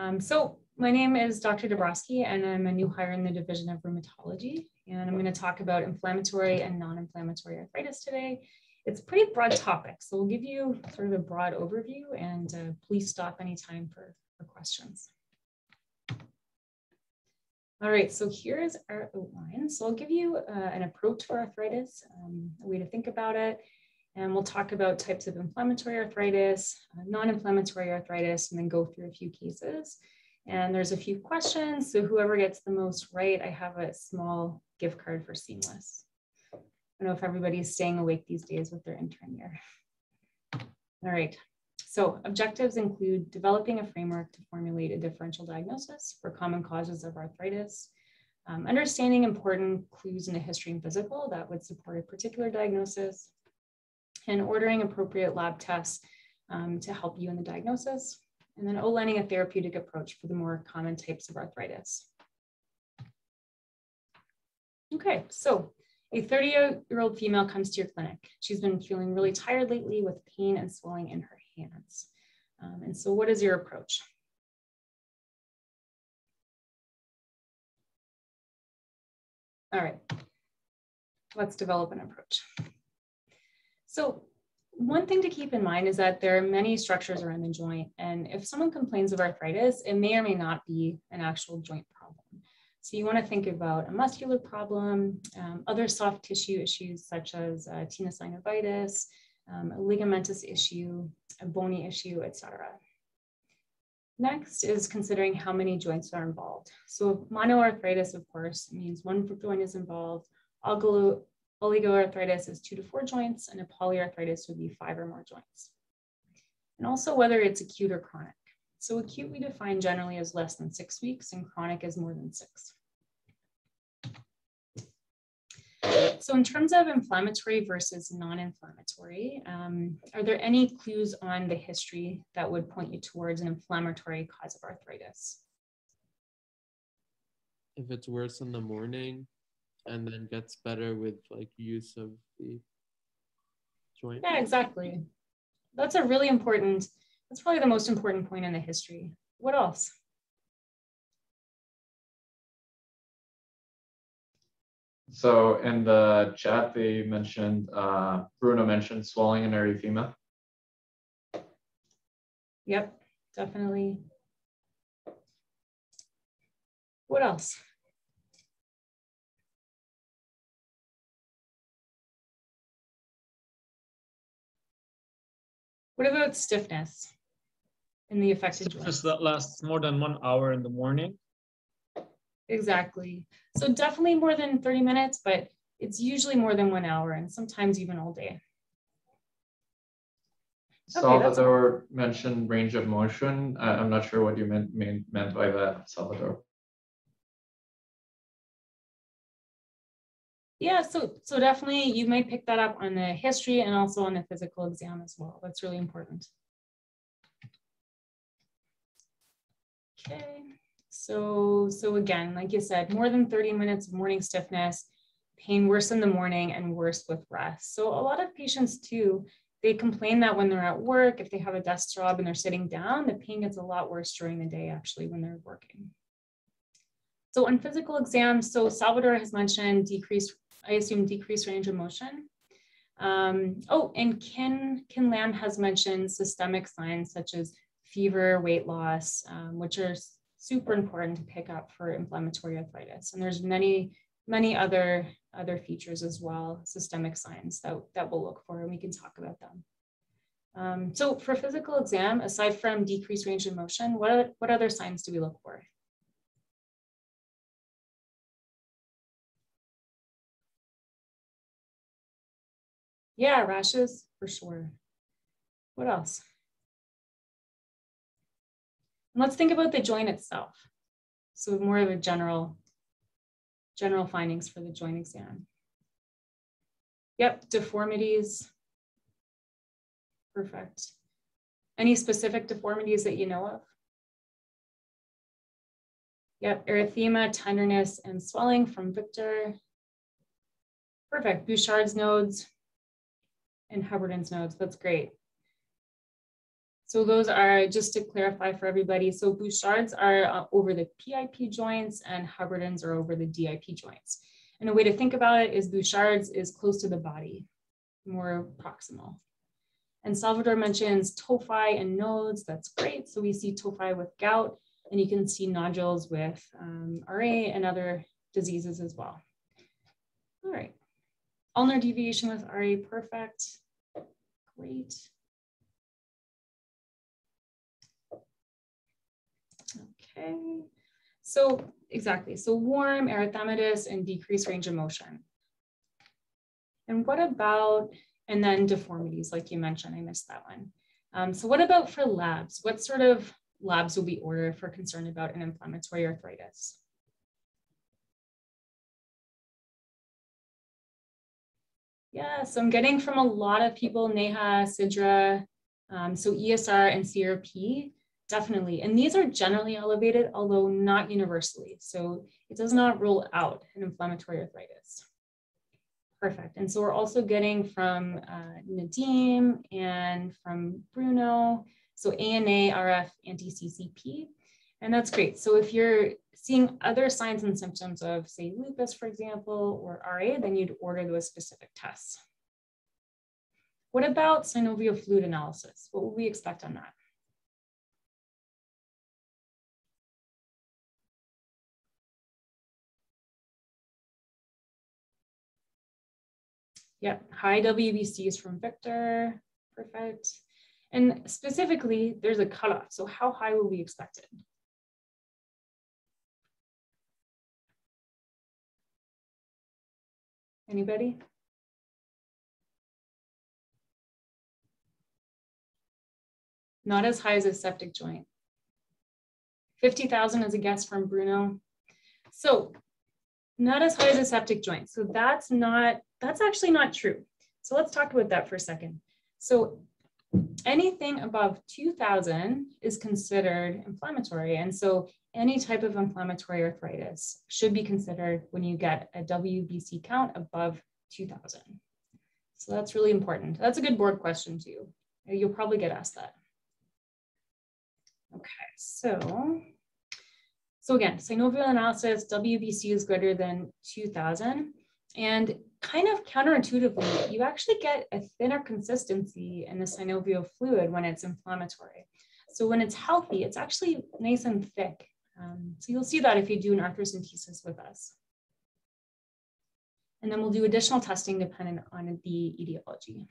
Um, so my name is Dr. Dobrowolski, and I'm a new hire in the Division of Rheumatology. And I'm going to talk about inflammatory and non-inflammatory arthritis today. It's a pretty broad topic, so we'll give you sort of a broad overview, and uh, please stop anytime for, for questions. All right, so here's our outline. So I'll give you uh, an approach for arthritis, um, a way to think about it, and we'll talk about types of inflammatory arthritis, uh, non-inflammatory arthritis, and then go through a few cases. And there's a few questions. So whoever gets the most right, I have a small gift card for Seamless. I don't know if everybody's staying awake these days with their intern year. All right. So objectives include developing a framework to formulate a differential diagnosis for common causes of arthritis, um, understanding important clues in the history and physical that would support a particular diagnosis, and ordering appropriate lab tests um, to help you in the diagnosis, and then outlining a therapeutic approach for the more common types of arthritis. Okay, so a 30-year-old female comes to your clinic. She's been feeling really tired lately with pain and swelling in her hands. Um, and so what is your approach? All right, let's develop an approach. So one thing to keep in mind is that there are many structures around the joint. And if someone complains of arthritis, it may or may not be an actual joint problem. So you want to think about a muscular problem, um, other soft tissue issues such as uh, tenosynovitis, um, a ligamentous issue, a bony issue, etc. Next is considering how many joints are involved. So monoarthritis, of course, means one joint is involved. Oligoarthritis is two to four joints, and a polyarthritis would be five or more joints. And also whether it's acute or chronic. So acute we define generally as less than six weeks, and chronic as more than six. So in terms of inflammatory versus non-inflammatory, um, are there any clues on the history that would point you towards an inflammatory cause of arthritis? If it's worse in the morning, and then gets better with like use of the joint. Yeah, exactly. That's a really important, that's probably the most important point in the history. What else? So in the chat, they mentioned, uh, Bruno mentioned swelling and erythema. Yep, definitely. What else? What about stiffness in the affected stiffness joint? that lasts more than one hour in the morning. Exactly. So definitely more than 30 minutes, but it's usually more than one hour and sometimes even all day. Salvador okay, mentioned range of motion. I'm not sure what you meant, meant by that, Salvador. Yeah, so so definitely you might pick that up on the history and also on the physical exam as well. That's really important. Okay, so so again, like you said, more than 30 minutes of morning stiffness, pain worse in the morning and worse with rest. So a lot of patients too, they complain that when they're at work, if they have a desk job and they're sitting down, the pain gets a lot worse during the day actually when they're working. So on physical exams, so Salvador has mentioned decreased I assume decreased range of motion. Um, oh, and Ken, Ken Lamb has mentioned systemic signs such as fever, weight loss, um, which are super important to pick up for inflammatory arthritis. And there's many, many other, other features as well, systemic signs that, that we'll look for and we can talk about them. Um, so for physical exam, aside from decreased range of motion, what, what other signs do we look for? Yeah, rashes for sure. What else? let's think about the joint itself. So more of a general, general findings for the joint exam. Yep, deformities. Perfect. Any specific deformities that you know of? Yep, erythema, tenderness, and swelling from Victor. Perfect, Bouchard's nodes, and Heberden's nodes. That's great. So those are, just to clarify for everybody, so Bouchard's are uh, over the PIP joints and Heberden's are over the DIP joints. And a way to think about it is Bouchard's is close to the body, more proximal. And Salvador mentions tophi and nodes, that's great. So we see tophi with gout and you can see nodules with um, RA and other diseases as well. All right, ulnar deviation with RA, perfect, great. Okay, so exactly, so warm, erythematous, and decreased range of motion. And what about, and then deformities, like you mentioned, I missed that one. Um, so what about for labs? What sort of labs will be ordered for concern about an inflammatory arthritis? Yeah, so I'm getting from a lot of people, Neha, Sidra, um, so ESR and CRP, definitely. And these are generally elevated, although not universally. So it does not rule out an inflammatory arthritis. Perfect. And so we're also getting from uh, Nadim and from Bruno, so ANA, RF, anti-CCP. And that's great. So if you're seeing other signs and symptoms of, say, lupus, for example, or RA, then you'd order those specific tests. What about synovial fluid analysis? What would we expect on that? Yep, high WBCs from Victor, perfect. And specifically, there's a cutoff. So how high will we expect it? Anybody? Not as high as a septic joint. 50,000 is a guess from Bruno. So not as high as a septic joint. So that's not, that's actually not true. So let's talk about that for a second. So anything above 2000 is considered inflammatory. And so any type of inflammatory arthritis should be considered when you get a WBC count above 2000. So that's really important. That's a good board question too. You'll probably get asked that. Okay, so, so again, synovial analysis, WBC is greater than 2000. And kind of counterintuitively, you actually get a thinner consistency in the synovial fluid when it's inflammatory. So when it's healthy, it's actually nice and thick. Um, so you'll see that if you do an arthrocentesis with us. And then we'll do additional testing dependent on the etiology.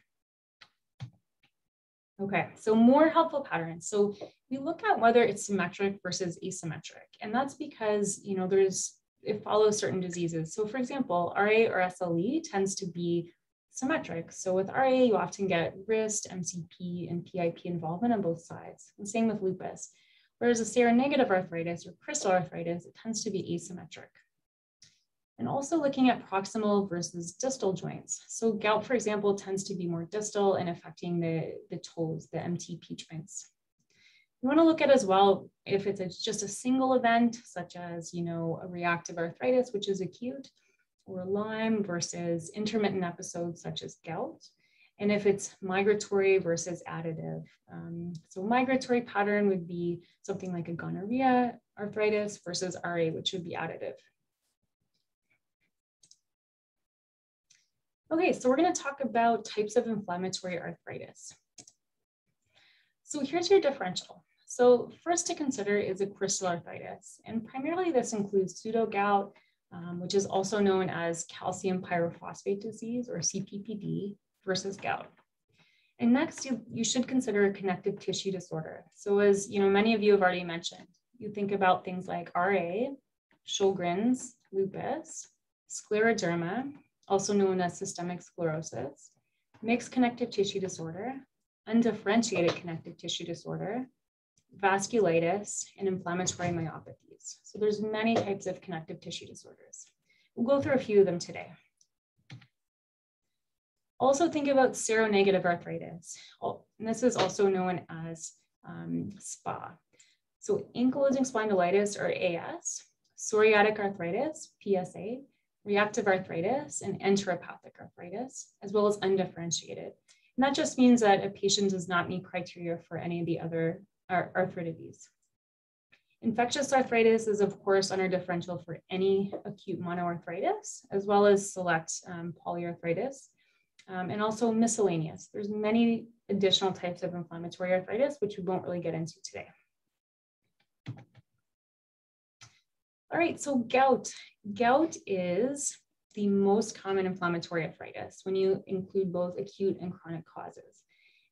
Okay, so more helpful patterns. So we look at whether it's symmetric versus asymmetric. And that's because, you know, there's it follows certain diseases. So for example, RA or SLE tends to be symmetric. So with RA, you often get wrist, MCP, and PIP involvement on both sides. And same with lupus. Whereas a seronegative arthritis or crystal arthritis, it tends to be asymmetric. And also looking at proximal versus distal joints. So gout, for example, tends to be more distal and affecting the, the toes, the MTP joints. You want to look at as well if it's a, just a single event, such as you know a reactive arthritis, which is acute, or Lyme versus intermittent episodes such as gout, and if it's migratory versus additive. Um, so migratory pattern would be something like a gonorrhea arthritis versus RA, which would be additive. Okay, so we're going to talk about types of inflammatory arthritis. So here's your differential. So first to consider is a crystal arthritis, and primarily this includes pseudogout, um, which is also known as calcium pyrophosphate disease or CPPD versus gout. And next, you, you should consider a connective tissue disorder. So as you know, many of you have already mentioned, you think about things like RA, Sjogren's, lupus, scleroderma, also known as systemic sclerosis, mixed connective tissue disorder, undifferentiated connective tissue disorder, vasculitis, and inflammatory myopathies. So there's many types of connective tissue disorders. We'll go through a few of them today. Also think about seronegative arthritis. And this is also known as um, SPA. So ankylosing spondylitis or AS, psoriatic arthritis, PSA, reactive arthritis, and enteropathic arthritis, as well as undifferentiated. And that just means that a patient does not meet criteria for any of the other arthritides. Infectious arthritis is, of course, under differential for any acute monoarthritis, as well as select um, polyarthritis, um, and also miscellaneous. There's many additional types of inflammatory arthritis, which we won't really get into today. All right, so gout. Gout is the most common inflammatory arthritis when you include both acute and chronic causes.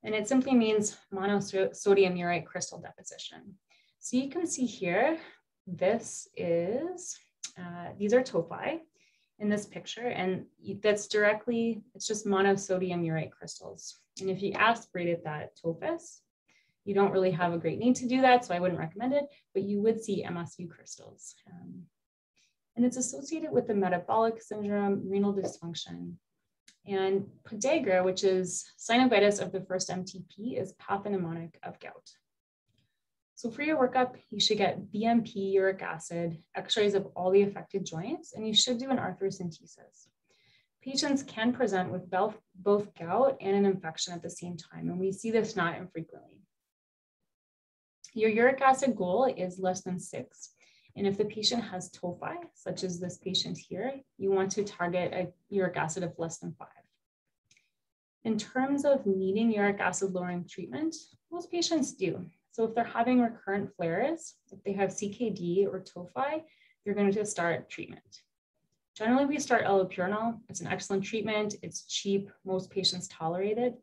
And it simply means monosodium urate crystal deposition. So you can see here, this is, uh, these are tophi in this picture, and that's directly, it's just monosodium urate crystals. And if you aspirated that tophus, you don't really have a great need to do that, so I wouldn't recommend it, but you would see MSU crystals. Um, and it's associated with the metabolic syndrome, renal dysfunction. And podagra, which is synovitis of the first MTP, is pathognomonic of gout. So for your workup, you should get BMP uric acid, x-rays of all the affected joints, and you should do an arthrocentesis. Patients can present with both gout and an infection at the same time, and we see this not infrequently. Your uric acid goal is less than six, and if the patient has tophi, such as this patient here, you want to target a uric acid of less than five. In terms of needing uric acid lowering treatment, most patients do. So if they're having recurrent flares, if they have CKD or tophi, you're going to start treatment. Generally, we start allopurinol. It's an excellent treatment. It's cheap. Most patients tolerate it.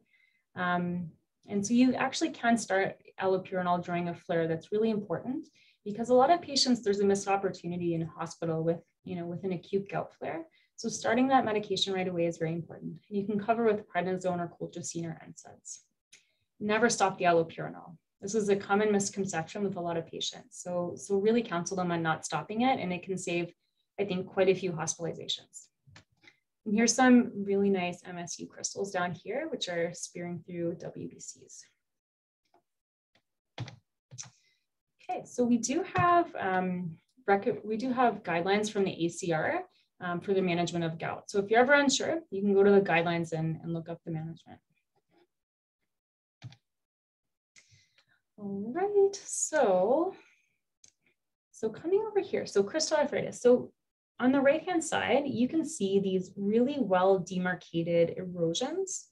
Um, and so you actually can start allopurinol during a flare. That's really important because a lot of patients, there's a missed opportunity in hospital with, you know, with an acute gout flare. So starting that medication right away is very important. You can cover with prednisone or colchicine or NSAIDs. Never stop the allopurinol. This is a common misconception with a lot of patients. So, so really counsel them on not stopping it and it can save, I think, quite a few hospitalizations. And here's some really nice MSU crystals down here, which are spearing through WBCs. Okay, so we do have um, we do have guidelines from the ACR um, for the management of gout. So if you're ever unsure, you can go to the guidelines and, and look up the management. All right, so, so coming over here, so crystal arthritis. So on the right-hand side, you can see these really well demarcated erosions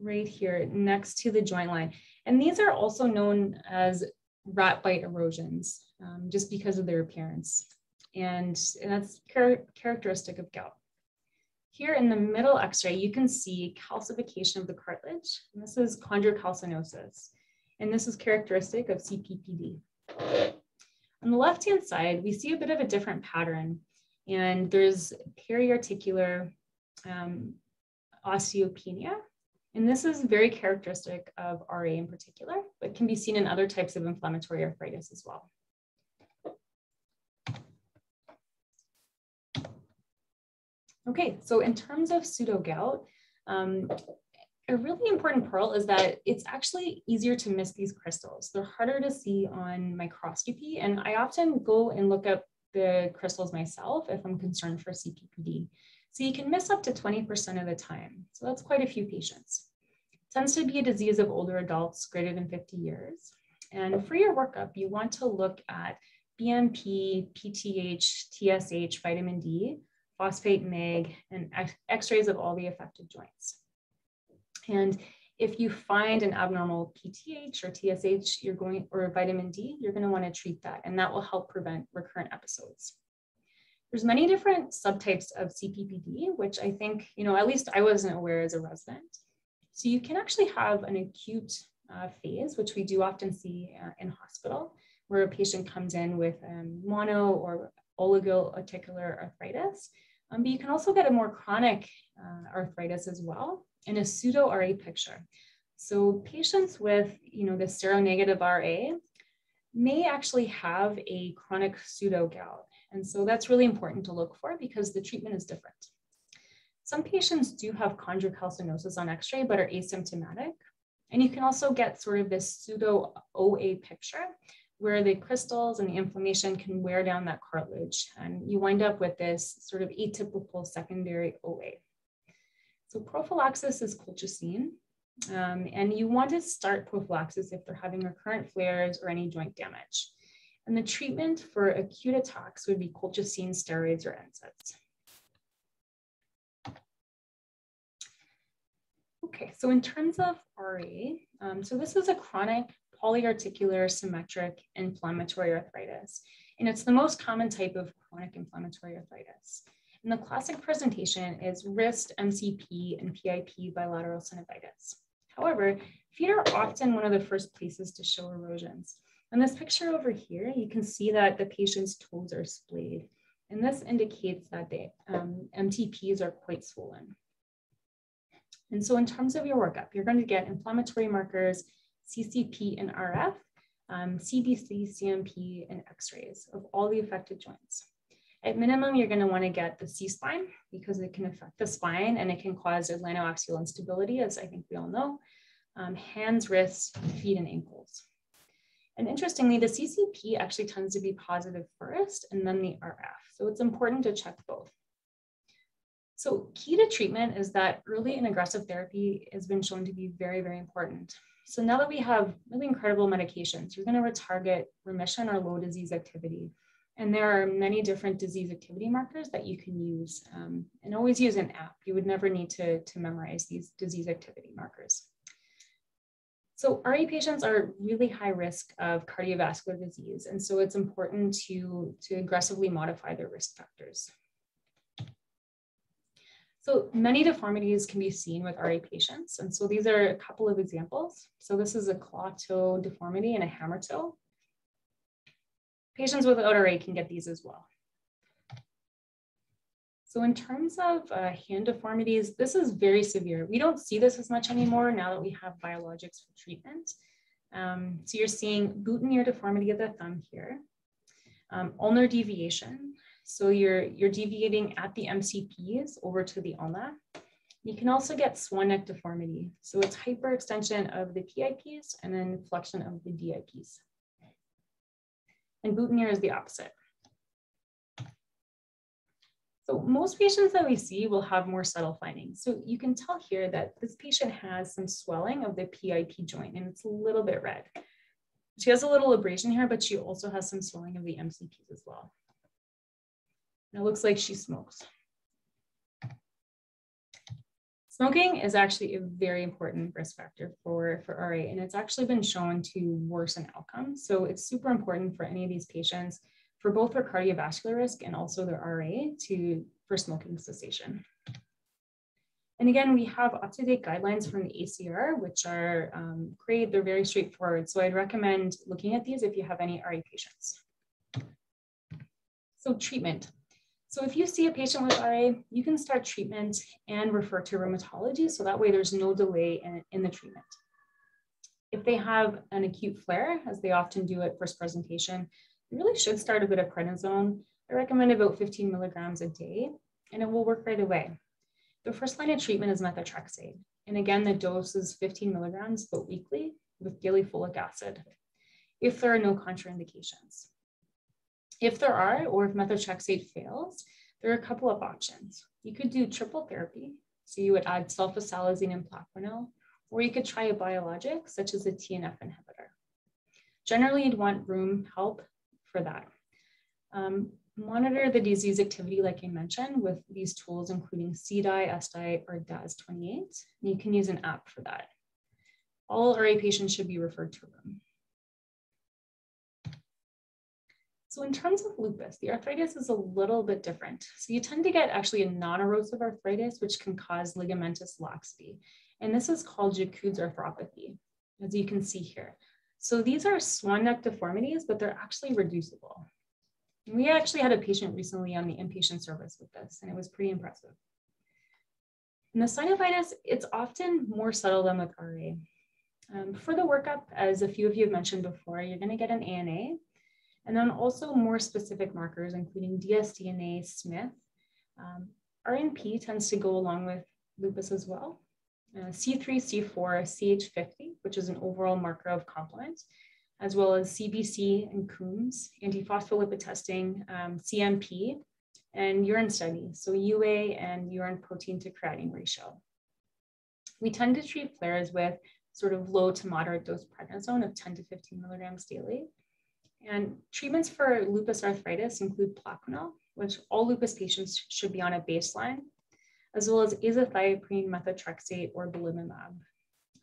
right here next to the joint line. And these are also known as rat bite erosions um, just because of their appearance. And, and that's char characteristic of gout. Here in the middle x-ray, you can see calcification of the cartilage. And this is chondrocalcinosis. And this is characteristic of CPPD. On the left-hand side, we see a bit of a different pattern. And there's periarticular um, osteopenia, and this is very characteristic of RA in particular, but can be seen in other types of inflammatory arthritis as well. Okay, so in terms of pseudogout, um, a really important pearl is that it's actually easier to miss these crystals. They're harder to see on microscopy, and I often go and look up the crystals myself if I'm concerned for CPPD. So you can miss up to 20% of the time. So that's quite a few patients. It tends to be a disease of older adults greater than 50 years. And for your workup, you want to look at BMP, PTH, TSH, vitamin D, phosphate MAG, and x-rays of all the affected joints. And if you find an abnormal PTH or TSH, you're going, or vitamin D, you're going to want to treat that, and that will help prevent recurrent episodes. There's many different subtypes of CPPD, which I think, you know, at least I wasn't aware as a resident. So you can actually have an acute uh, phase, which we do often see uh, in hospital, where a patient comes in with um, mono or oligoarticular arthritis. Um, but you can also get a more chronic uh, arthritis as well in a pseudo RA picture. So patients with, you know, the seronegative RA may actually have a chronic pseudo gout. And so that's really important to look for because the treatment is different. Some patients do have chondrocalcinosis on x-ray, but are asymptomatic. And you can also get sort of this pseudo OA picture where the crystals and the inflammation can wear down that cartilage. And you wind up with this sort of atypical secondary OA. So prophylaxis is colchicine, um, and you want to start prophylaxis if they're having recurrent flares or any joint damage. And the treatment for acute attacks would be colchicine, steroids, or NSAIDs. Okay, so in terms of RA, um, so this is a chronic polyarticular symmetric inflammatory arthritis, and it's the most common type of chronic inflammatory arthritis. And the classic presentation is wrist, MCP, and PIP bilateral synovitis. However, feet are often one of the first places to show erosions. In this picture over here, you can see that the patient's toes are splayed, and this indicates that the um, MTPs are quite swollen. And so in terms of your workup, you're going to get inflammatory markers, CCP and RF, um, CBC, CMP, and x-rays of all the affected joints. At minimum, you're going to want to get the C-spine because it can affect the spine and it can cause atlantoaxial instability, as I think we all know, um, hands, wrists, feet, and ankles. And interestingly, the CCP actually tends to be positive first and then the RF. So it's important to check both. So key to treatment is that early and aggressive therapy has been shown to be very, very important. So now that we have really incredible medications, you're going to retarget remission or low disease activity. And there are many different disease activity markers that you can use um, and always use an app. You would never need to, to memorize these disease activity markers. So RA patients are really high risk of cardiovascular disease. And so it's important to, to aggressively modify their risk factors. So many deformities can be seen with RA patients. And so these are a couple of examples. So this is a claw toe deformity and a hammer toe. Patients without RA can get these as well. So in terms of uh, hand deformities, this is very severe. We don't see this as much anymore now that we have biologics for treatment. Um, so you're seeing boutonniere deformity of the thumb here, um, ulnar deviation, so you're, you're deviating at the MCPs over to the ulna. You can also get swan neck deformity. So it's hyperextension of the PIPs and then flexion of the DIPs. And boutonniere is the opposite. So most patients that we see will have more subtle findings. So you can tell here that this patient has some swelling of the PIP joint and it's a little bit red. She has a little abrasion here, but she also has some swelling of the MCPs as well. And it looks like she smokes. Smoking is actually a very important risk factor for, for RA, and it's actually been shown to worsen outcomes. So it's super important for any of these patients for both their cardiovascular risk and also their RA to for smoking cessation. And again, we have up-to-date guidelines from the ACR, which are um, great. They're very straightforward. So I'd recommend looking at these if you have any RA patients. So treatment. So if you see a patient with RA, you can start treatment and refer to rheumatology. So that way there's no delay in, in the treatment. If they have an acute flare, as they often do at first presentation, you really should start a bit of prednisone. I recommend about 15 milligrams a day, and it will work right away. The first line of treatment is methotrexate. And again, the dose is 15 milligrams, but weekly with daily folic acid if there are no contraindications. If there are, or if methotrexate fails, there are a couple of options. You could do triple therapy. So you would add sulfasalazine and plaquenil, or you could try a biologic such as a TNF inhibitor. Generally, you'd want rheum help for that. Um, monitor the disease activity, like I mentioned, with these tools, including CDAI, SDAI, or DAS28. And you can use an app for that. All RA patients should be referred to them. So in terms of lupus, the arthritis is a little bit different. So you tend to get actually a non-erosive arthritis, which can cause ligamentous laxity. And this is called Jaccoud's arthropathy, as you can see here. So these are swan neck deformities, but they're actually reducible. We actually had a patient recently on the inpatient service with this, and it was pretty impressive. And the synovitis, it's often more subtle than with RA. Um, for the workup, as a few of you have mentioned before, you're gonna get an ANA, and then also more specific markers, including dsDNA, Smith. Um, RNP tends to go along with lupus as well. Uh, C3, C4, CH50, which is an overall marker of complement, as well as CBC and Coombs, antiphospholipid testing, um, CMP, and urine studies, so UA and urine protein to creatinine ratio. We tend to treat flares with sort of low to moderate dose prednisone of 10 to 15 milligrams daily. And treatments for lupus arthritis include Plaquenil, which all lupus patients should be on a baseline, as well as azathioprine methotrexate or belimumab.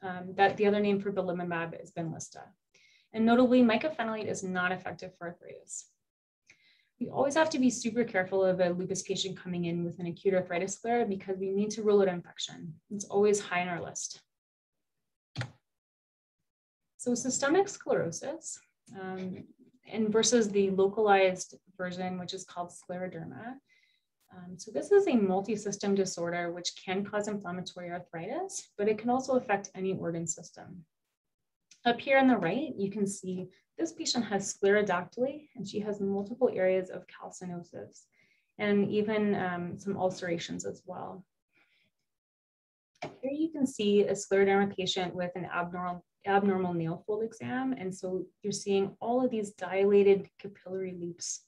Um, that the other name for belimumab is Benlysta. And notably, mycophenolate is not effective for arthritis. We always have to be super careful of a lupus patient coming in with an acute arthritis flare because we need to rule out infection. It's always high on our list. So systemic sclerosis, um, and versus the localized version, which is called scleroderma. Um, so this is a multi-system disorder which can cause inflammatory arthritis, but it can also affect any organ system. Up here on the right, you can see this patient has sclerodactyly and she has multiple areas of calcinosis and even um, some ulcerations as well. Here you can see a scleroderma patient with an abnormal, abnormal nail fold exam. And so you're seeing all of these dilated capillary loops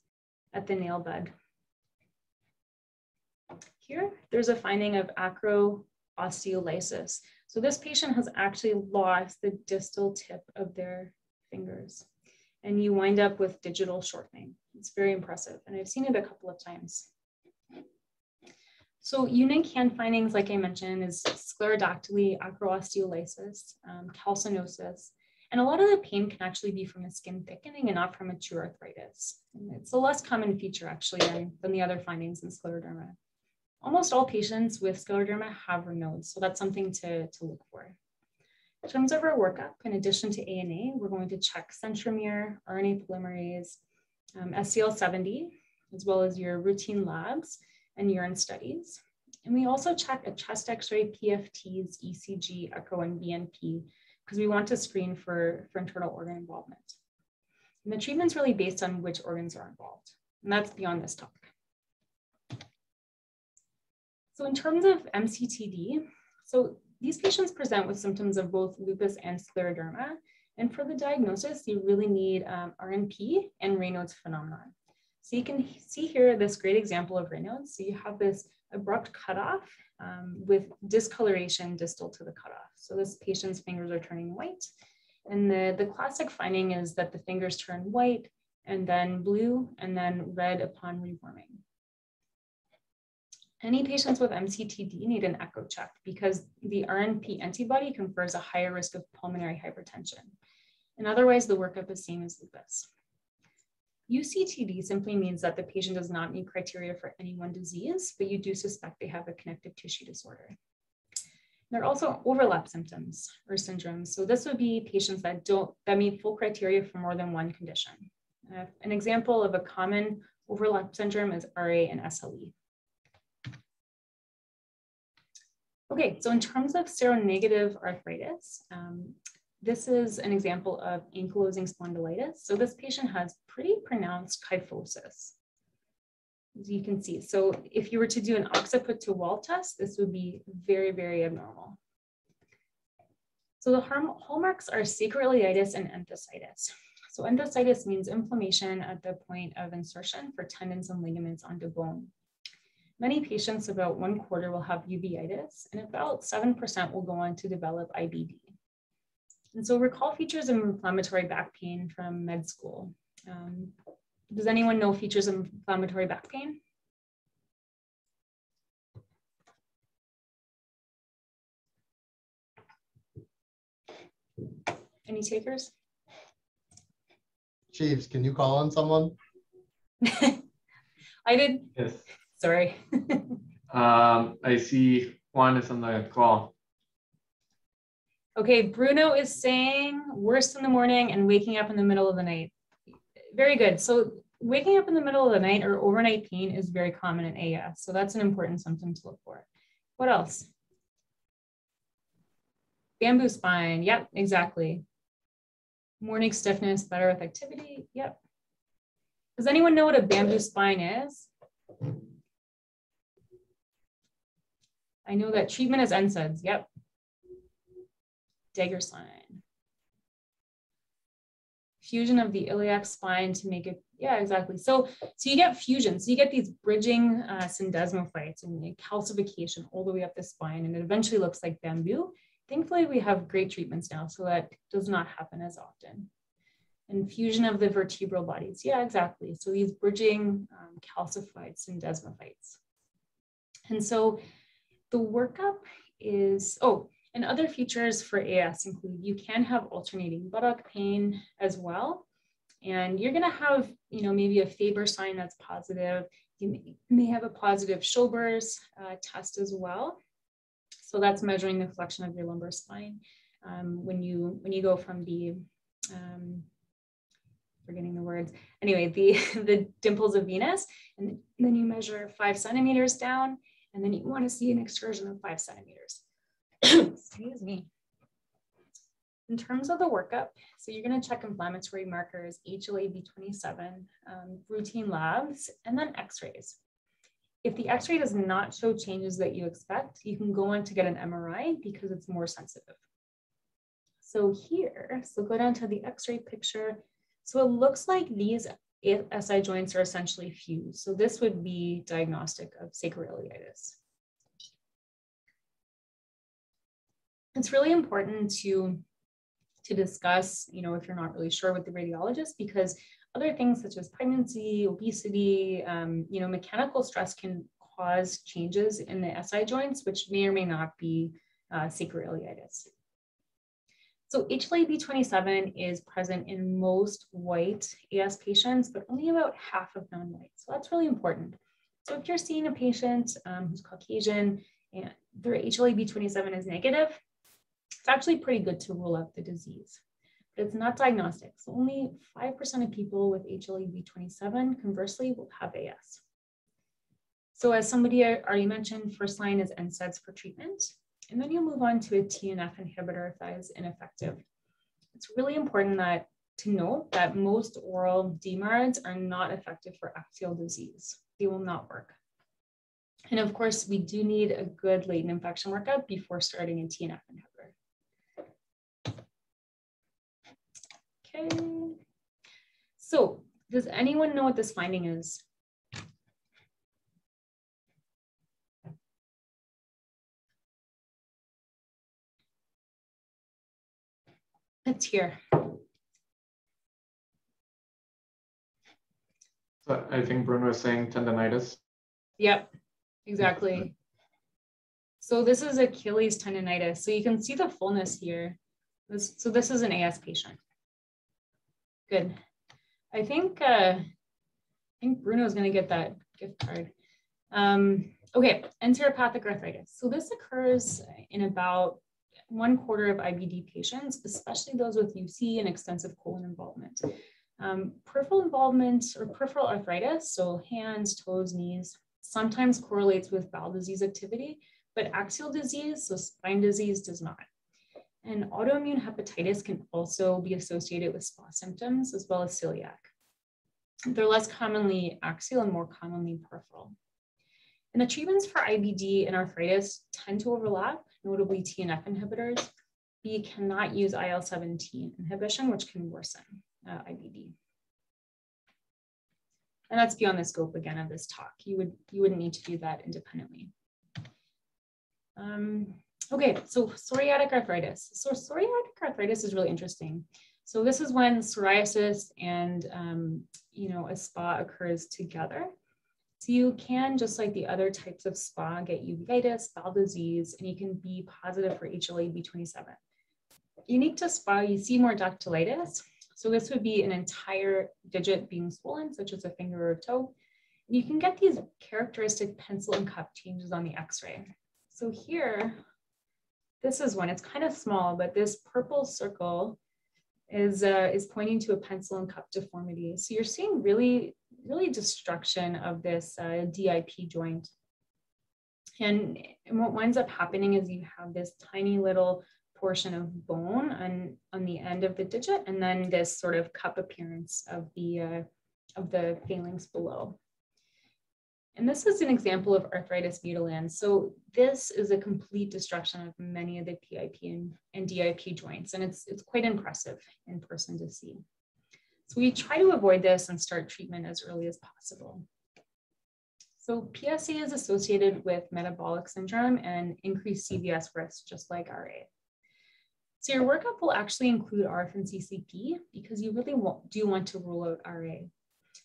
at the nail bed. Here, there's a finding of acro-osteolysis. So this patient has actually lost the distal tip of their fingers. And you wind up with digital shortening. It's very impressive. And I've seen it a couple of times. So unique hand findings, like I mentioned, is sclerodactyly, acro-osteolysis, um, calcinosis, and a lot of the pain can actually be from the skin thickening and not from a true arthritis. And it's a less common feature actually than, than the other findings in scleroderma. Almost all patients with scleroderma have Raynaud's, so that's something to, to look for. In terms of our workup, in addition to ANA, we're going to check centromere, RNA polymerase, um, SCL70, as well as your routine labs and urine studies. And we also check a chest x-ray, PFTs, ECG, echo, and BNP, because we want to screen for, for internal organ involvement. And the treatment's really based on which organs are involved. And that's beyond this talk. So in terms of MCTD, so these patients present with symptoms of both lupus and scleroderma. And for the diagnosis, you really need um, RNP and Raynaud's phenomenon. So you can see here this great example of Raynaud's. So you have this abrupt cutoff um, with discoloration distal to the cutoff. So this patient's fingers are turning white. And the, the classic finding is that the fingers turn white and then blue and then red upon reforming. Any patients with MCTD need an echo check because the RNP antibody confers a higher risk of pulmonary hypertension. And otherwise, the workup is same as lupus. UCTD simply means that the patient does not meet criteria for any one disease, but you do suspect they have a connective tissue disorder. There are also overlap symptoms or syndromes. So this would be patients that don't that meet full criteria for more than one condition. Uh, an example of a common overlap syndrome is RA and SLE. Okay, so in terms of seronegative arthritis, um, this is an example of ankylosing spondylitis. So this patient has pretty pronounced kyphosis, as you can see. So if you were to do an occiput to wall test, this would be very, very abnormal. So the hallmarks are sacroiliitis and enthesitis. So enthesitis means inflammation at the point of insertion for tendons and ligaments onto bone. Many patients, about one quarter, will have uveitis, and about 7% will go on to develop IBD. And so recall features of inflammatory back pain from med school. Um, does anyone know features of inflammatory back pain? Any takers? Chiefs, can you call on someone? I did. Yes. Sorry. Um, I see Juan is on the call. Okay, Bruno is saying worse in the morning and waking up in the middle of the night. Very good. So waking up in the middle of the night or overnight pain is very common in AS. So that's an important symptom to look for. What else? Bamboo spine. Yep, exactly. Morning stiffness, better with activity. Yep. Does anyone know what a bamboo spine is? I know that treatment is NSAIDs. Yep. Dagger sign. Fusion of the iliac spine to make it Yeah, exactly. So, so you get fusion. So you get these bridging uh, syndesmophytes and calcification all the way up the spine, and it eventually looks like bamboo. Thankfully, we have great treatments now, so that does not happen as often. And fusion of the vertebral bodies. Yeah, exactly. So these bridging um, calcified syndesmophytes. And so the workup is, oh, and other features for AS include you can have alternating buttock pain as well. And you're going to have, you know, maybe a Faber sign that's positive. You may, may have a positive Schober's uh, test as well. So that's measuring the flexion of your lumbar spine. Um, when you when you go from the um, forgetting the words anyway the the dimples of Venus and then you measure five centimeters down and then you want to see an excursion of five centimeters. Excuse me. In terms of the workup, so you're going to check inflammatory markers, HLA-B27, um, routine labs, and then x-rays. If the x-ray does not show changes that you expect, you can go on to get an MRI because it's more sensitive. So here, so go down to the x-ray picture. So it looks like these SI joints are essentially fused. So this would be diagnostic of sacroiliitis. It's really important to, to discuss, you know, if you're not really sure with the radiologist, because other things such as pregnancy, obesity, um, you know, mechanical stress can cause changes in the SI joints, which may or may not be uh, sacroiliitis. So HLA-B27 is present in most white AS patients, but only about half of non-white. So that's really important. So if you're seeing a patient um, who's Caucasian and their HLA-B27 is negative, it's actually pretty good to rule out the disease. But it's not diagnostic. So only 5% of people with HLA-B27 conversely will have AS. So as somebody already mentioned, first line is NSAIDs for treatment. And then you'll move on to a TNF inhibitor if that is ineffective. It's really important that to note that most oral DMARDs are not effective for axial disease. They will not work. And of course, we do need a good latent infection workup before starting a TNF inhibitor. Okay. So does anyone know what this finding is? It's here. So I think Bruno was saying tendonitis. Yep, exactly. So this is Achilles tendonitis. So you can see the fullness here. This, so this is an AS patient. Good. I think uh, I think Bruno's going to get that gift card. Um, okay, enteropathic arthritis. So this occurs in about one quarter of IBD patients, especially those with UC and extensive colon involvement. Um, peripheral involvement or peripheral arthritis, so hands, toes, knees, sometimes correlates with bowel disease activity, but axial disease, so spine disease, does not. And autoimmune hepatitis can also be associated with SPA symptoms as well as celiac. They're less commonly axial and more commonly peripheral. And the treatments for IBD and arthritis tend to overlap, notably TNF inhibitors. We cannot use IL-17 inhibition, which can worsen uh, IBD. And that's beyond the scope again of this talk. You would you wouldn't need to do that independently. Um, okay, so psoriatic arthritis. So psoriatic arthritis is really interesting. So this is when psoriasis and um, you know a SPA occurs together. So you can, just like the other types of SPA, get uveitis, bowel disease, and you can be positive for HLA-B27. Unique to SPA, you see more dactylitis. So this would be an entire digit being swollen, such as a finger or toe. And you can get these characteristic pencil and cup changes on the x-ray. So here, this is one, it's kind of small, but this purple circle is, uh, is pointing to a pencil and cup deformity. So you're seeing really really destruction of this uh, DIP joint. And, and what winds up happening is you have this tiny little portion of bone on, on the end of the digit, and then this sort of cup appearance of the, uh, of the phalanx below. And this is an example of arthritis mutilans. So this is a complete destruction of many of the PIP and, and DIP joints, and it's, it's quite impressive in person to see. So we try to avoid this and start treatment as early as possible. So PSA is associated with metabolic syndrome and increased CVS risk, just like RA. So your workup will actually include RF and CCP because you really do want to rule out RA.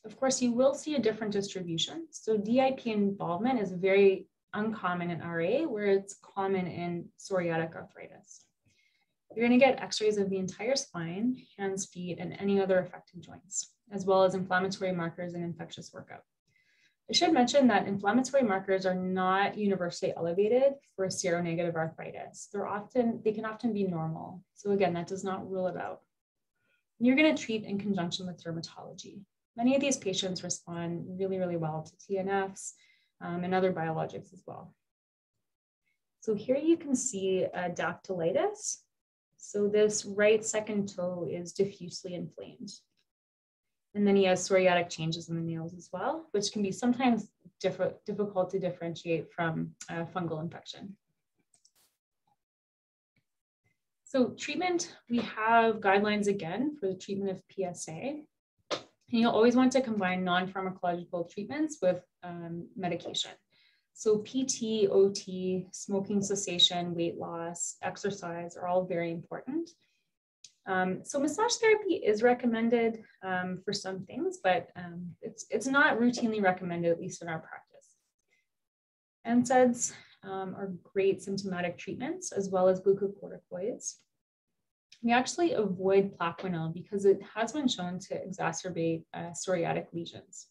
Of course, you will see a different distribution. So DIP involvement is very uncommon in RA, where it's common in psoriatic arthritis. You're going to get x-rays of the entire spine, hands, feet, and any other affected joints, as well as inflammatory markers and infectious workup. I should mention that inflammatory markers are not universally elevated for seronegative arthritis. They're often, they can often be normal. So again, that does not rule it out. You're going to treat in conjunction with dermatology. Many of these patients respond really, really well to TNFs um, and other biologics as well. So here you can see a dactylitis. So this right second toe is diffusely inflamed. And then he has psoriatic changes in the nails as well, which can be sometimes difficult to differentiate from a fungal infection. So treatment, we have guidelines again for the treatment of PSA. And you'll always want to combine non-pharmacological treatments with um, medication. So PT, OT, smoking cessation, weight loss, exercise are all very important. Um, so massage therapy is recommended um, for some things, but um, it's, it's not routinely recommended, at least in our practice. NSAIDs um, are great symptomatic treatments, as well as glucocorticoids we actually avoid Plaquenil because it has been shown to exacerbate uh, psoriatic lesions.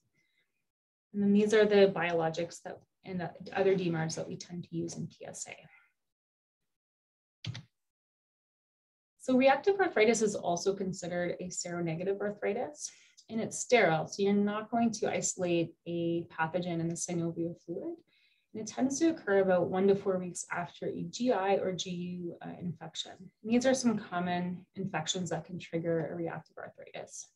And then these are the biologics that and the other DMARDs that we tend to use in PSA. So reactive arthritis is also considered a seronegative arthritis and it's sterile. So you're not going to isolate a pathogen in the synovial fluid. And it tends to occur about one to four weeks after a GI or GU uh, infection. And these are some common infections that can trigger a reactive arthritis.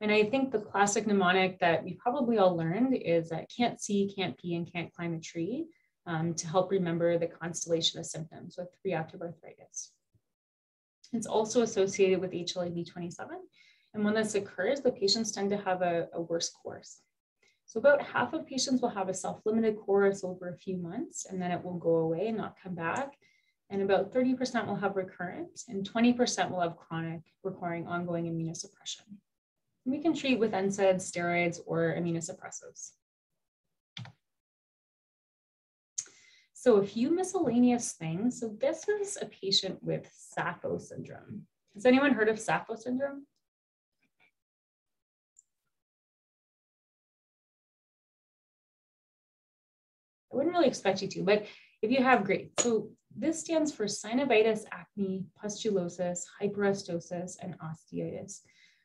And I think the classic mnemonic that we probably all learned is that can't see, can't pee, and can't climb a tree um, to help remember the constellation of symptoms with reactive arthritis. It's also associated with HLA-B27. And when this occurs, the patients tend to have a, a worse course. So about half of patients will have a self-limited course over a few months, and then it will go away and not come back. And about 30% will have recurrent, and 20% will have chronic, requiring ongoing immunosuppression. We can treat with NSAIDs, steroids, or immunosuppressives. So a few miscellaneous things. So this is a patient with SAPHO syndrome. Has anyone heard of SAPHO syndrome? I wouldn't really expect you to, but if you have, great. So this stands for synovitis, acne, pustulosis, hyperostosis, and osteitis.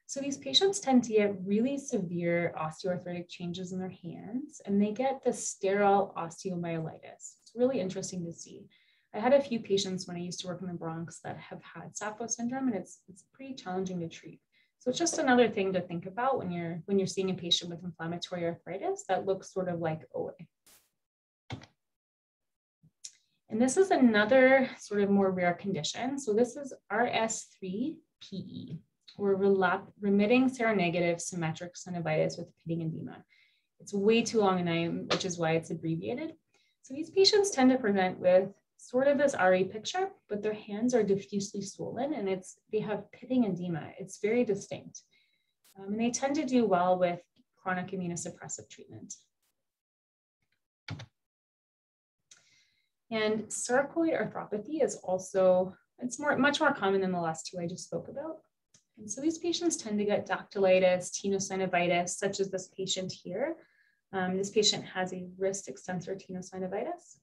So these patients tend to get really severe osteoarthritic changes in their hands, and they get the sterile osteomyelitis. It's really interesting to see. I had a few patients when I used to work in the Bronx that have had SAPHO syndrome, and it's, it's pretty challenging to treat. So it's just another thing to think about when you're when you're seeing a patient with inflammatory arthritis that looks sort of like OA. And this is another sort of more rare condition. So this is RS3PE, or remitting seronegative symmetric synovitis with pitting edema. It's way too long a name, which is why it's abbreviated. So these patients tend to present with sort of this RA picture, but their hands are diffusely swollen and it's they have pitting edema. It's very distinct. Um, and they tend to do well with chronic immunosuppressive treatment. And sarcoid arthropathy is also, it's more, much more common than the last two I just spoke about. And so these patients tend to get dactylitis, tenosynovitis, such as this patient here. Um, this patient has a wrist extensor tenosynovitis.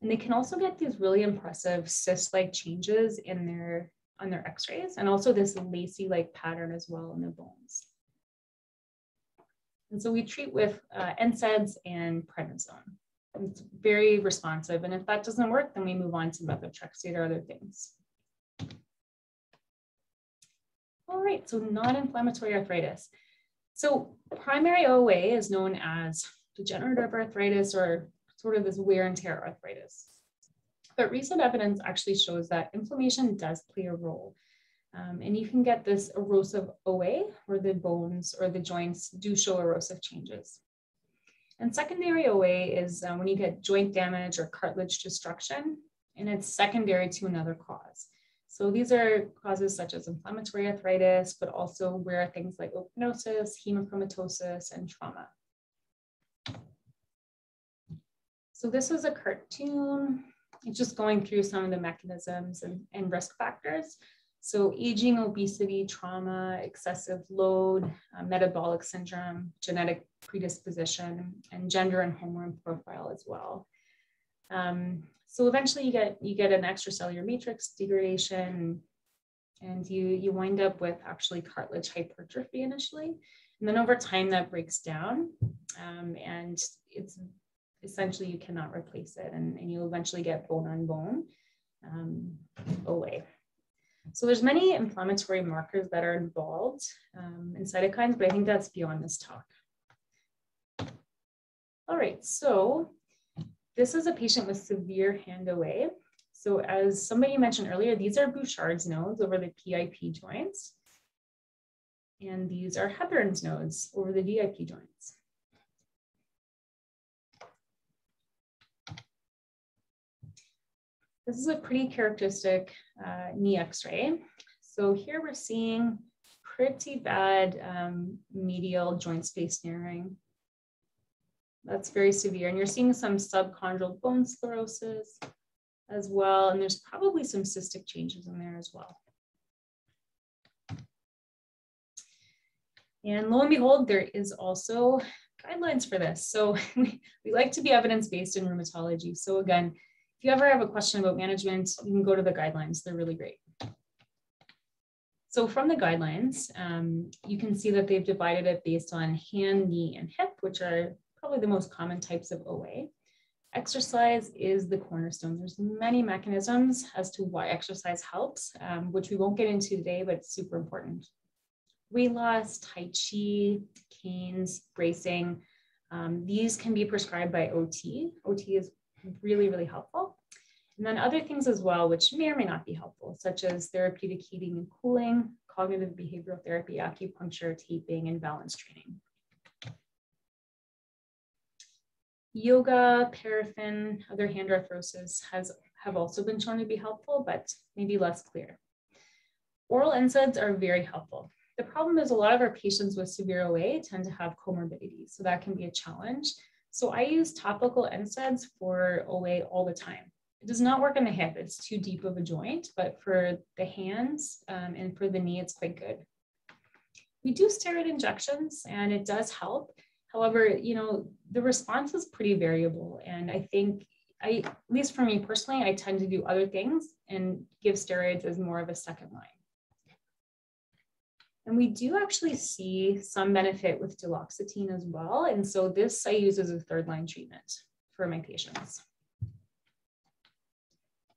And they can also get these really impressive cyst-like changes in their, on their x-rays, and also this lacy-like pattern as well in the bones. And so we treat with uh, NSAIDs and prednisone. It's very responsive. And if that doesn't work, then we move on to methotrexate or other things. All right, so non-inflammatory arthritis. So primary OA is known as degenerative arthritis or sort of this wear and tear arthritis. But recent evidence actually shows that inflammation does play a role. Um, and you can get this erosive OA where the bones or the joints do show erosive changes. And secondary OA is uh, when you get joint damage or cartilage destruction, and it's secondary to another cause. So these are causes such as inflammatory arthritis, but also rare things like ochronosis, hemochromatosis, and trauma. So this is a cartoon. It's just going through some of the mechanisms and, and risk factors. So aging, obesity, trauma, excessive load, uh, metabolic syndrome, genetic predisposition, and gender and hormone profile as well. Um, so eventually you get you get an extracellular matrix degradation and you you wind up with actually cartilage hypertrophy initially. And then over time that breaks down um, and it's essentially you cannot replace it and, and you eventually get bone on bone um, OA. So there's many inflammatory markers that are involved um, in cytokines but i think that's beyond this talk. All right so this is a patient with severe hand OA. So as somebody mentioned earlier, these are Bouchard's nodes over the PIP joints. And these are Heberden's nodes over the DIP joints. This is a pretty characteristic uh, knee x-ray. So here we're seeing pretty bad um, medial joint space narrowing that's very severe. And you're seeing some subchondral bone sclerosis as well. And there's probably some cystic changes in there as well. And lo and behold, there is also guidelines for this. So we, we like to be evidence-based in rheumatology. So again, if you ever have a question about management, you can go to the guidelines. They're really great. So from the guidelines, um, you can see that they've divided it based on hand, knee, and hip, which are probably the most common types of OA. Exercise is the cornerstone. There's many mechanisms as to why exercise helps, um, which we won't get into today, but it's super important. Weight loss, Tai Chi, canes, bracing, um, these can be prescribed by OT. OT is really, really helpful. And then other things as well, which may or may not be helpful, such as therapeutic heating and cooling, cognitive behavioral therapy, acupuncture, taping, and balance training. Yoga, paraffin, other hand orthosis has have also been shown to be helpful, but maybe less clear. Oral NSAIDs are very helpful. The problem is a lot of our patients with severe OA tend to have comorbidities, so that can be a challenge. So I use topical NSAIDs for OA all the time. It does not work in the hip, it's too deep of a joint, but for the hands um, and for the knee, it's quite good. We do steroid injections and it does help, However, you know, the response is pretty variable. And I think I, at least for me personally, I tend to do other things and give steroids as more of a second line. And we do actually see some benefit with duloxetine as well. And so this I use as a third line treatment for my patients.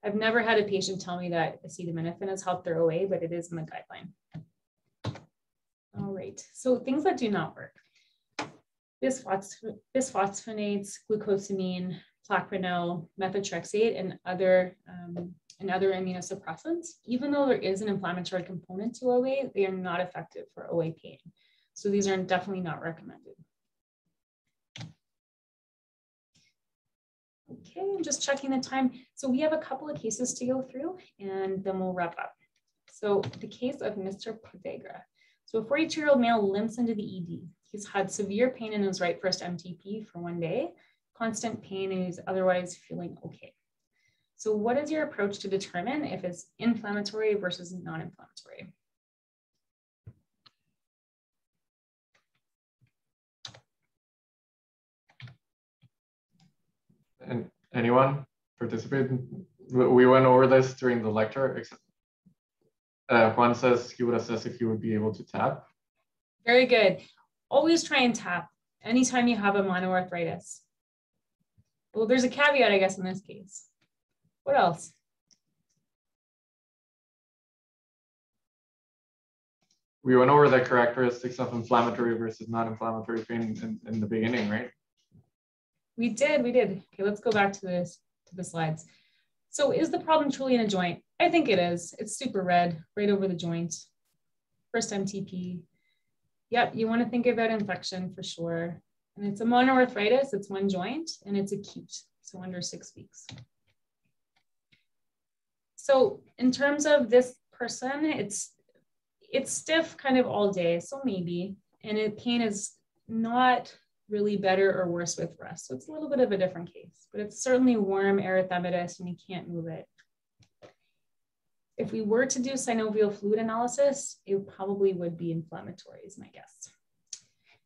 I've never had a patient tell me that acetaminophen has helped their OA, but it is in the guideline. All right, so things that do not work bisphosphonates, glucosamine, plaquenil, methotrexate, and other um, and other immunosuppressants. Even though there is an inflammatory component to OA, they are not effective for OA pain. So these are definitely not recommended. Okay, I'm just checking the time. So we have a couple of cases to go through and then we'll wrap up. So the case of Mr. Podagra. So a 42-year-old male limps into the ED. He's had severe pain in his right first MTP for one day, constant pain, and he's otherwise feeling okay. So what is your approach to determine if it's inflammatory versus non-inflammatory? And anyone participate? We went over this during the lecture. Uh, Juan says he would assess if he would be able to tap. Very good always try and tap anytime you have a monoarthritis. Well, there's a caveat, I guess, in this case. What else? We went over the characteristics of inflammatory versus non-inflammatory pain in, in the beginning, right? We did, we did. Okay, let's go back to this to the slides. So is the problem truly in a joint? I think it is. It's super red right over the joint. First MTP. Yep, you want to think about infection for sure. And it's a monoarthritis, it's one joint, and it's acute, so under six weeks. So in terms of this person, it's it's stiff kind of all day, so maybe, and it, pain is not really better or worse with rest. So it's a little bit of a different case, but it's certainly warm erythematous and you can't move it. If we were to do synovial fluid analysis, it probably would be inflammatory is my guess.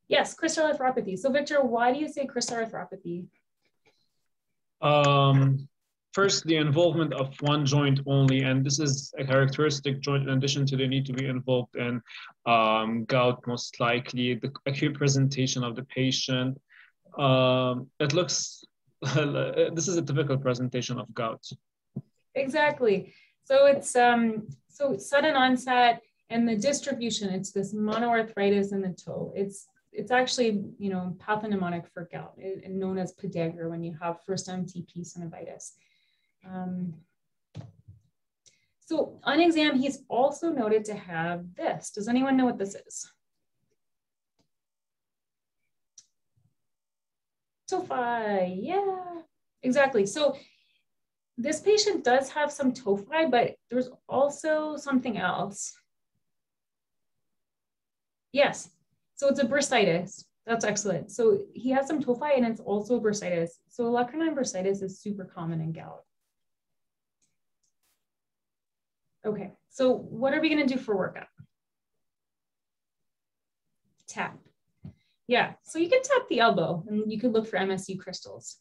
Yes, crystal arthropathy. So Victor, why do you say crystal arthropathy? Um, first, the involvement of one joint only, and this is a characteristic joint in addition to the need to be involved in um, gout, most likely, the acute presentation of the patient. Um, it looks, this is a typical presentation of gout. Exactly. So it's um, so sudden onset and the distribution, it's this monoarthritis in the toe. It's it's actually, you know, pathognomonic for gout, it, known as podagra when you have first MTP synovitis. Um, so on exam, he's also noted to have this. Does anyone know what this is? Tophi, yeah, exactly. So this patient does have some tophi, but there's also something else. Yes, so it's a bursitis. That's excellent. So he has some tophi and it's also bursitis. So olecranon bursitis is super common in gout. Okay, so what are we gonna do for workup? Tap. Yeah, so you can tap the elbow and you could look for MSU crystals.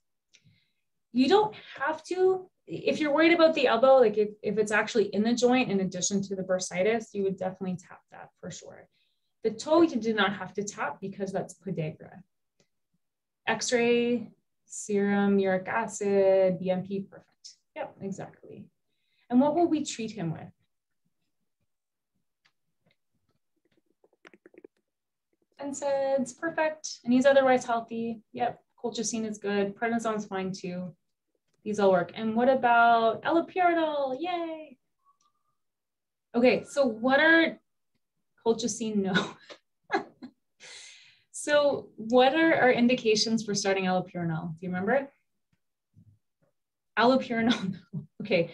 You don't have to, if you're worried about the elbow, like if, if it's actually in the joint in addition to the bursitis, you would definitely tap that for sure. The toe you do not have to tap because that's podagra. X-ray, serum, uric acid, BMP, perfect. Yep, exactly. And what will we treat him with? NSAIDs, perfect. And he's otherwise healthy. Yep, colchicine is good. Prednisone's fine too. These all work. And what about allopurinol? Yay. Okay, so what are colchicine, no. so what are our indications for starting allopurinol? Do you remember? Allopurinol. Okay.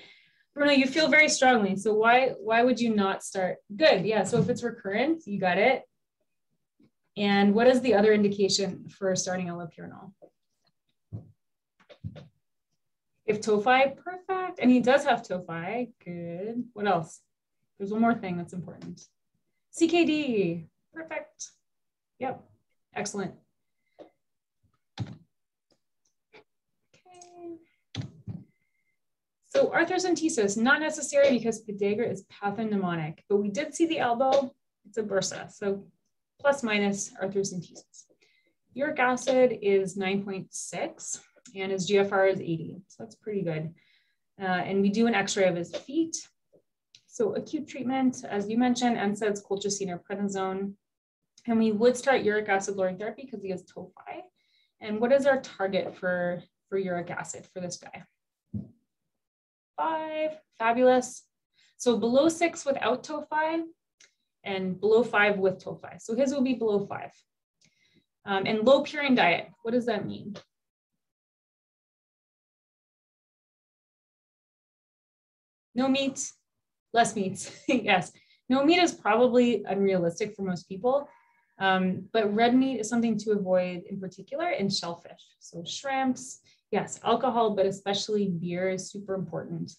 Bruno, you feel very strongly. So why, why would you not start? Good, yeah. So if it's recurrent, you got it. And what is the other indication for starting allopurinol? If perfect. And he does have tophi, good. What else? There's one more thing that's important. CKD, perfect. Yep, excellent. Okay. So arthrocentesis, not necessary because podagra is pathognomonic, but we did see the elbow, it's a bursa, so plus minus arthrocentesis. Uric acid is 9.6 and his GFR is 80, so that's pretty good. Uh, and we do an x-ray of his feet so acute treatment, as you mentioned, NSAIDs, colchicine, or prednisone. And we would start uric acid lowering therapy because he has tophi. And what is our target for, for uric acid for this guy? Five, fabulous. So below six without tophi and below five with tophi. So his will be below five. Um, and low purine diet, what does that mean? No meat, less meats, yes. No meat is probably unrealistic for most people, um, but red meat is something to avoid in particular in shellfish. So shrimps, yes, alcohol, but especially beer is super important.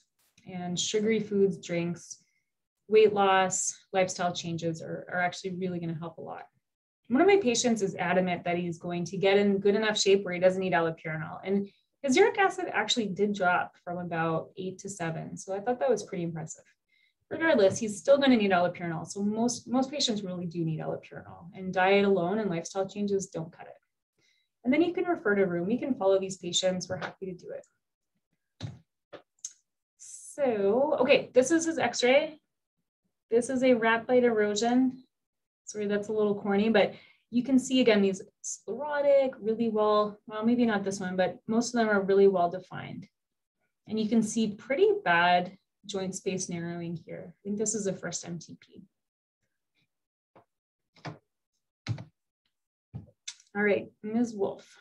And sugary foods, drinks, weight loss, lifestyle changes are, are actually really gonna help a lot. One of my patients is adamant that he's going to get in good enough shape where he doesn't need allopurinol. And his uric acid actually did drop from about eight to seven. So I thought that was pretty impressive regardless, he's still going to need allopurinol. So most, most patients really do need allopurinol and diet alone and lifestyle changes don't cut it. And then you can refer to rheum. We can follow these patients. We're happy to do it. So, okay, this is his x-ray. This is a rat erosion. Sorry, that's a little corny, but you can see again, these sclerotic, really well, well, maybe not this one, but most of them are really well defined. And you can see pretty bad joint space narrowing here. I think this is the first MTP. All right, Ms. Wolf.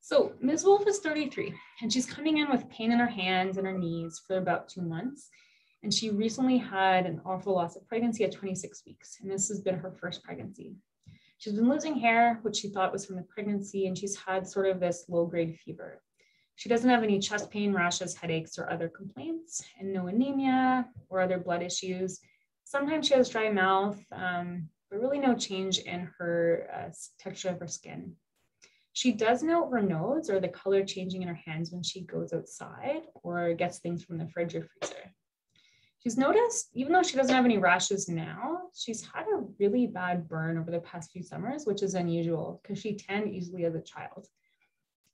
So Ms. Wolf is 33 and she's coming in with pain in her hands and her knees for about two months. And she recently had an awful loss of pregnancy at 26 weeks. And this has been her first pregnancy. She's been losing hair, which she thought was from the pregnancy, and she's had sort of this low grade fever. She doesn't have any chest pain, rashes, headaches, or other complaints, and no anemia or other blood issues. Sometimes she has dry mouth, um, but really no change in her uh, texture of her skin. She does note her nose or the color changing in her hands when she goes outside or gets things from the fridge or freezer. She's noticed, even though she doesn't have any rashes now, she's had a really bad burn over the past few summers, which is unusual because she tanned easily as a child.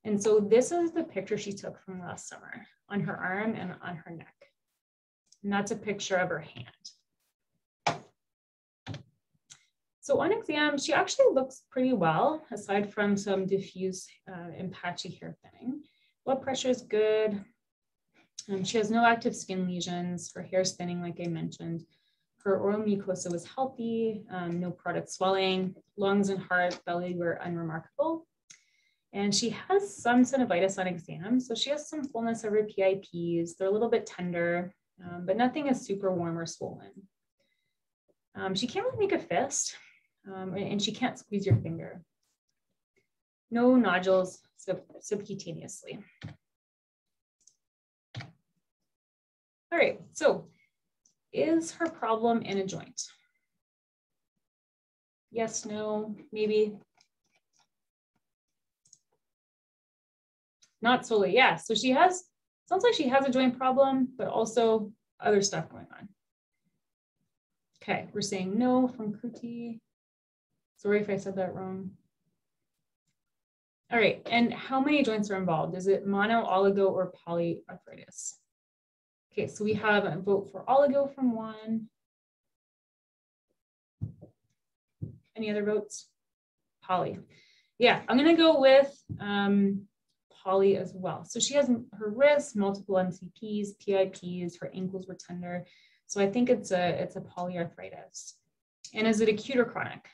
And so this is the picture she took from last summer on her arm and on her neck. And that's a picture of her hand. So on exam, she actually looks pretty well, aside from some diffuse uh, and patchy hair thinning. Blood pressure is good. Um, she has no active skin lesions. Her hair thinning, like I mentioned. Her oral mucosa was healthy, um, no parotid swelling. Lungs and heart, belly were unremarkable. And she has some synovitis on exam. So she has some fullness of her PIPs. They're a little bit tender, um, but nothing is super warm or swollen. Um, she can't really make a fist, um, and she can't squeeze your finger. No nodules sub subcutaneously. All right, so is her problem in a joint? Yes, no, maybe. Not solely, yeah. So she has, sounds like she has a joint problem, but also other stuff going on. Okay, we're saying no from Kruti. Sorry if I said that wrong. All right, and how many joints are involved? Is it mono, oligo, or polyarthritis? Okay, so we have a vote for oligo from Juan. Any other votes? poly. Yeah, I'm gonna go with um, poly as well. So she has her wrists, multiple MCPs, PIPs, her ankles were tender. So I think it's a, it's a polyarthritis. And is it acute or chronic?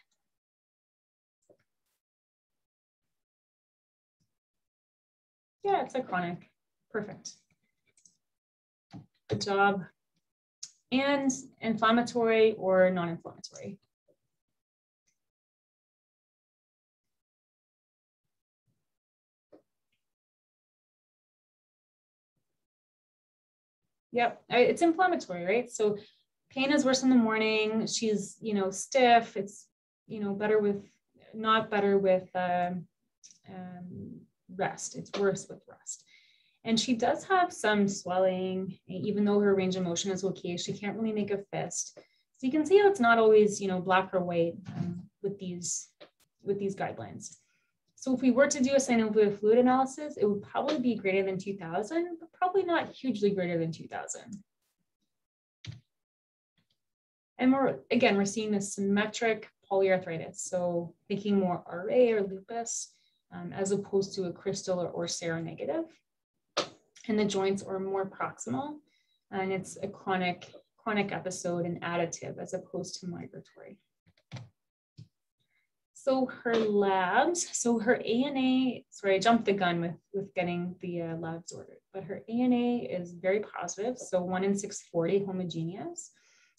Yeah, it's a chronic. Perfect. Job. And inflammatory or non-inflammatory? Yep, it's inflammatory, right? So pain is worse in the morning. She's, you know, stiff. It's, you know, better with, not better with um, um, rest. It's worse with rest. And she does have some swelling, even though her range of motion is okay, she can't really make a fist. So you can see how it's not always, you know, black or white um, with these with these guidelines. So if we were to do a synovial fluid analysis, it would probably be greater than 2000, but probably not hugely greater than 2000. And we're, again, we're seeing this symmetric polyarthritis. So thinking more RA or lupus, um, as opposed to a crystal or, or seronegative and the joints are more proximal and it's a chronic chronic episode and additive as opposed to migratory. So her labs, so her ANA, sorry, I jumped the gun with, with getting the uh, labs ordered, but her ANA is very positive. So one in 640 homogeneous.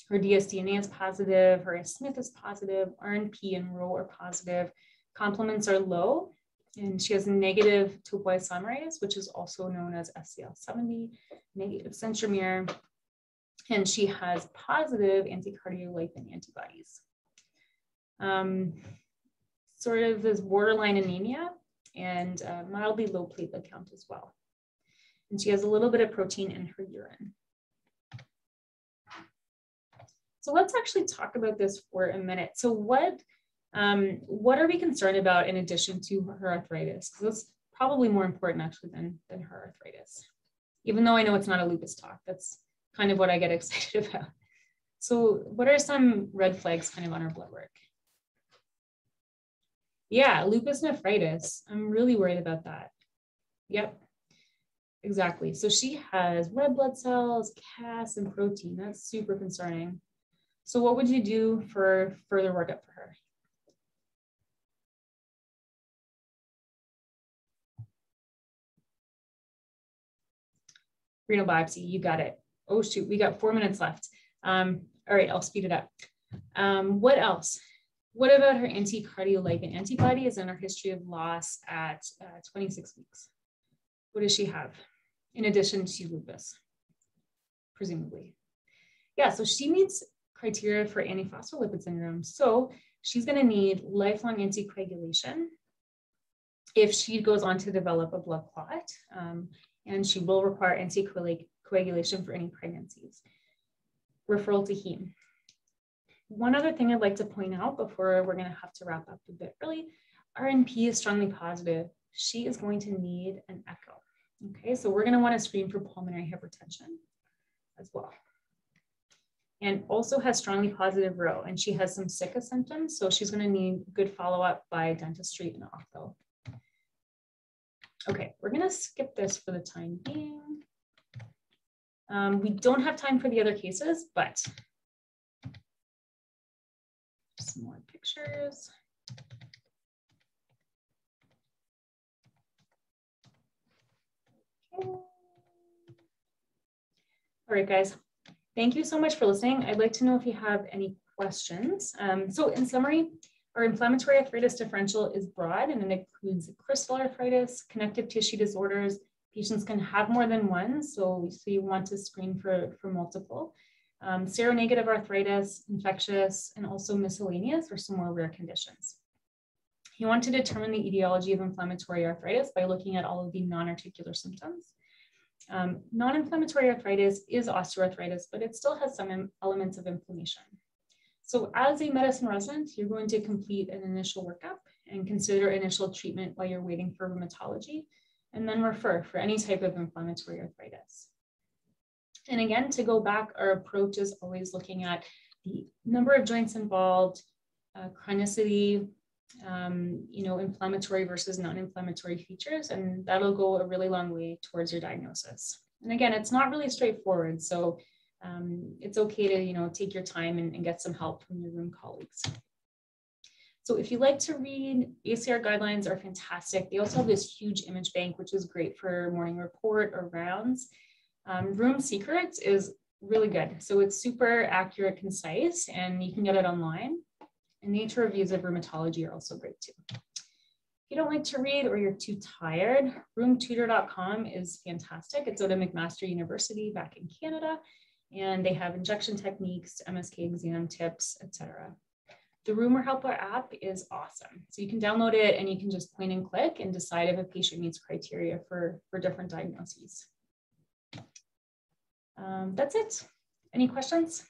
Her dsDNA is positive, her Smith is positive, RNP and Ro are positive. Complements are low, and she has negative topoisomerase, which is also known as SCL70, negative centromere, and she has positive anticardiolipin antibodies. Um, sort of this borderline anemia and uh, mildly low platelet count as well. And she has a little bit of protein in her urine. So let's actually talk about this for a minute. So what um, what are we concerned about in addition to her arthritis? Because that's probably more important actually than, than her arthritis. Even though I know it's not a lupus talk, that's kind of what I get excited about. So what are some red flags kind of on our blood work? Yeah, lupus nephritis. I'm really worried about that. Yep. exactly. So she has red blood cells, casts, and protein. That's super concerning. So what would you do for further workup for her? Renal biopsy. You got it. Oh, shoot, we got four minutes left. Um, all right, I'll speed it up. Um, what else? What about her anti-cardiolipin antibodies and her history of loss at uh, 26 weeks? What does she have in addition to lupus, presumably? Yeah, so she meets criteria for antiphospholipid syndrome. So she's going to need lifelong anticoagulation if she goes on to develop a blood clot. Um, and she will require anticoagulation for any pregnancies. Referral to heme. One other thing I'd like to point out before we're going to have to wrap up a bit early, RNP is strongly positive. She is going to need an echo. Okay, so we're going to want to screen for pulmonary hypertension as well. And also has strongly positive Ro, and she has some sicca symptoms, so she's going to need good follow-up by dentistry and ophtho. Okay, we're gonna skip this for the time being. Um, we don't have time for the other cases, but some more pictures. Okay. All right, guys. Thank you so much for listening. I'd like to know if you have any questions. Um, so in summary, our inflammatory arthritis differential is broad and it includes crystal arthritis, connective tissue disorders. Patients can have more than one, so, so you want to screen for, for multiple. Um, seronegative arthritis, infectious, and also miscellaneous or some more rare conditions. You want to determine the etiology of inflammatory arthritis by looking at all of the non-articular symptoms. Um, non-inflammatory arthritis is osteoarthritis, but it still has some elements of inflammation. So as a medicine resident, you're going to complete an initial workup and consider initial treatment while you're waiting for rheumatology, and then refer for any type of inflammatory arthritis. And again, to go back, our approach is always looking at the number of joints involved, uh, chronicity, um, you know, inflammatory versus non-inflammatory features, and that'll go a really long way towards your diagnosis. And again, it's not really straightforward. So um, it's okay to you know take your time and, and, get some help from your rheum colleagues. So if you like to read, ACR guidelines are fantastic. They also have this huge image bank, which is great for morning report or rounds. Um, Rheum Secrets is really good. So it's super accurate, concise, and you can get it online. And nature reviews of rheumatology are also great too. If you don't like to read or you're too tired, rheumtutor.com is fantastic. It's out of McMaster University back in Canada and they have injection techniques, MSK exam tips, etc. The Rheuma Helper app is awesome. So you can download it and you can just point and click and decide if a patient meets criteria for, for different diagnoses. Um, that's it. Any questions?